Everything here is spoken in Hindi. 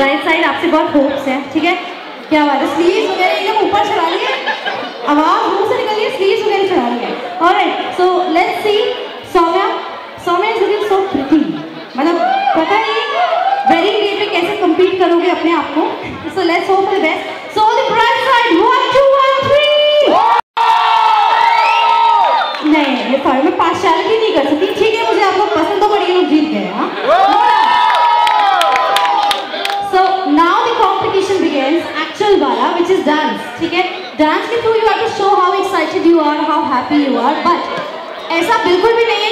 आपसे बहुत होप्स है ठीक है? क्या बात है? स्लीव्स वगैरह एकदम ऊपर चढ़ा लिए आवाज़ मुँह से निकल रही है स्लीव्स वगैरह चढ़ा है। Alright so let's see Saumya Saumya is looking so pretty मतलब पता नहीं वेडिंग डे पे कैसे compete करोगे अपने आप को। So let's hope for the best so the bride side 1 2 1 3 नहीं ये सॉरी मैं पार्शियलिटी नहीं कर सकती ठीक है? Begins, वाला which is dance. ठीक है डांस के through you have to show how excited you are how happy you are but ऐसा बिल्कुल भी नहीं है